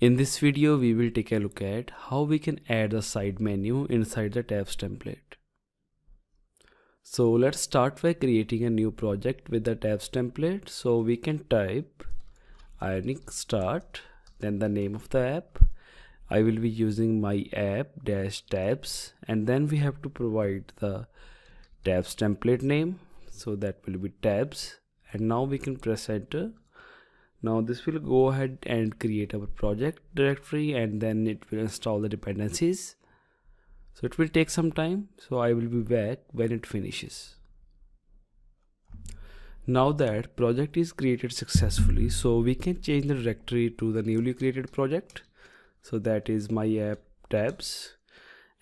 In this video, we will take a look at how we can add the side menu inside the tabs template. So let's start by creating a new project with the tabs template. So we can type Ionic start, then the name of the app. I will be using my app dash tabs and then we have to provide the tabs template name. So that will be tabs and now we can press enter now this will go ahead and create our project directory and then it will install the dependencies. So it will take some time. So I will be back when it finishes. Now that project is created successfully so we can change the directory to the newly created project. So that is my app tabs.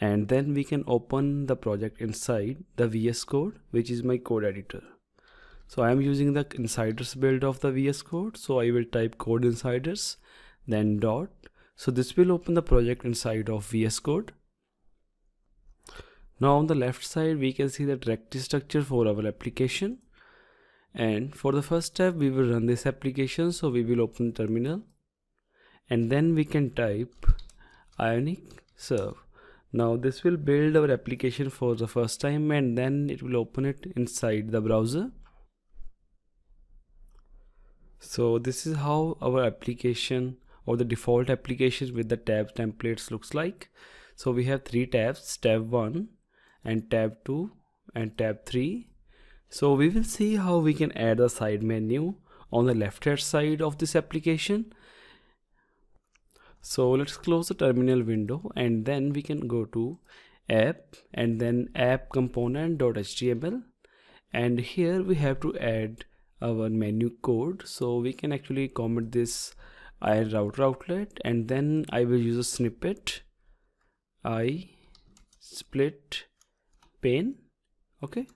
And then we can open the project inside the VS code which is my code editor so I am using the insiders build of the VS code. So I will type code insiders then dot. So this will open the project inside of VS code. Now on the left side we can see the directory structure for our application. And for the first step we will run this application. So we will open terminal. And then we can type ionic serve. Now this will build our application for the first time and then it will open it inside the browser so this is how our application or the default application with the tab templates looks like. So we have three tabs tab 1 and tab 2 and tab 3 so we will see how we can add a side menu on the left hand side of this application. So let's close the terminal window and then we can go to app and then app component.html and here we have to add our menu code. So we can actually comment this ion router outlet and then i will use a snippet. ion split pane. Okay.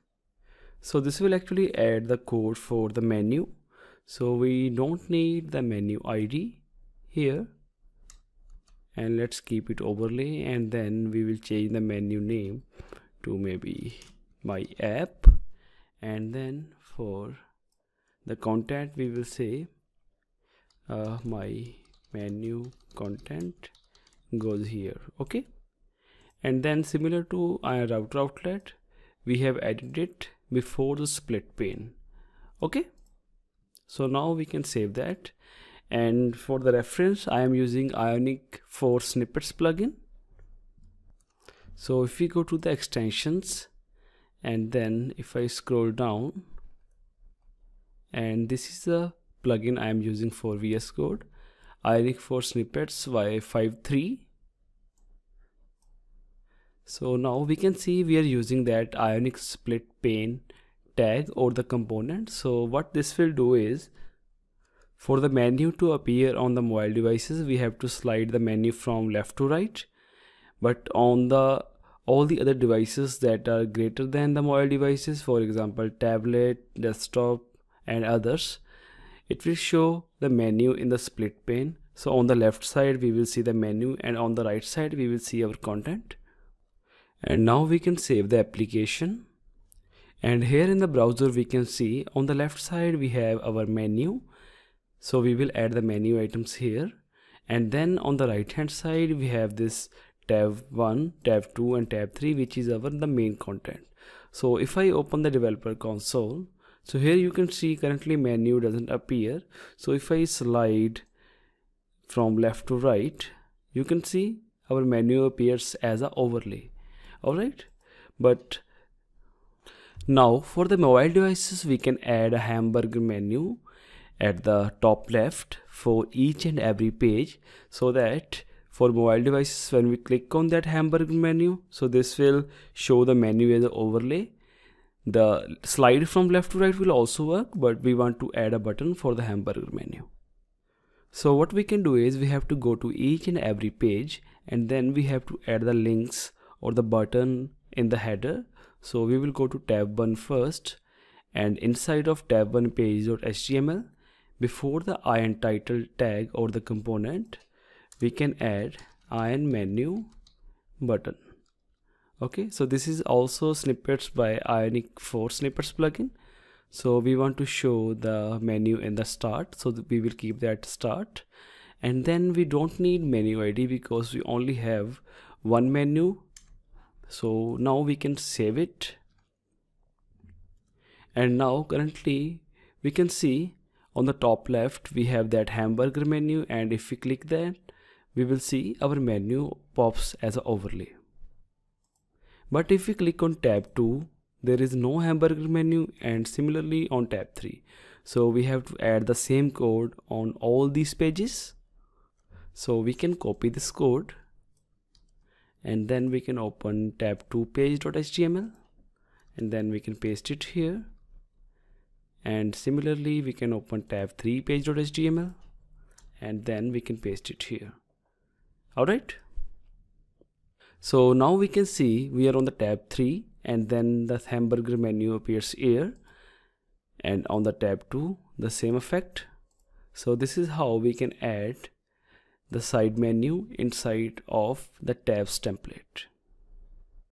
So this will actually add the code for the menu. So we don't need the menu id here. And let's keep it overlay and then we will change the menu name to maybe my app. And then for the content we will say uh, my menu content goes here okay? And then similar to our router outlet we have added it before the split pane okay? So now we can save that. And for the reference I am using Ionic 4 snippets plugin. So if we go to the extensions and then if I scroll down and this is the plugin I am using for VS Code. Ionic 4 snippets y53 so now we can see we are using that ionic split pane tag or the component. So what this will do is for the menu to appear on the mobile devices we have to slide the menu from left to right. But on the all the other devices that are greater than the mobile devices for example tablet desktop and others. It will show the menu in the split pane. So on the left side we will see the menu and on the right side we will see our content. And now we can save the application. And here in the browser we can see on the left side we have our menu. So we will add the menu items here. And then on the right hand side we have this tab 1 tab 2 and tab 3 which is our the main content. So if i open the developer console so here you can see currently menu doesn't appear. So if I slide from left to right you can see our menu appears as a overlay. Alright but now for the mobile devices we can add a hamburger menu at the top left for each and every page so that for mobile devices when we click on that hamburger menu so this will show the menu as an overlay the slide from left to right will also work, but we want to add a button for the hamburger menu. So what we can do is we have to go to each and every page and then we have to add the links or the button in the header. So we will go to tab 1 first and inside of tab 1 page.html before the ion title tag or the component we can add ion menu button okay so this is also snippets by ionic 4 snippets plugin. So we want to show the menu in the start so we will keep that start. And then we don't need menu id because we only have one menu. So now we can save it. And now currently we can see on the top left we have that hamburger menu and if we click that we will see our menu pops as an overlay but if we click on tab 2 there is no hamburger menu and similarly on tab 3 so we have to add the same code on all these pages. So we can copy this code. And then we can open tab 2 page.html and then we can paste it here. And similarly we can open tab 3 page.html and then we can paste it here. Alright so now we can see we are on the tab 3 and then the hamburger menu appears here and on the tab 2 the same effect. So this is how we can add the side menu inside of the tabs template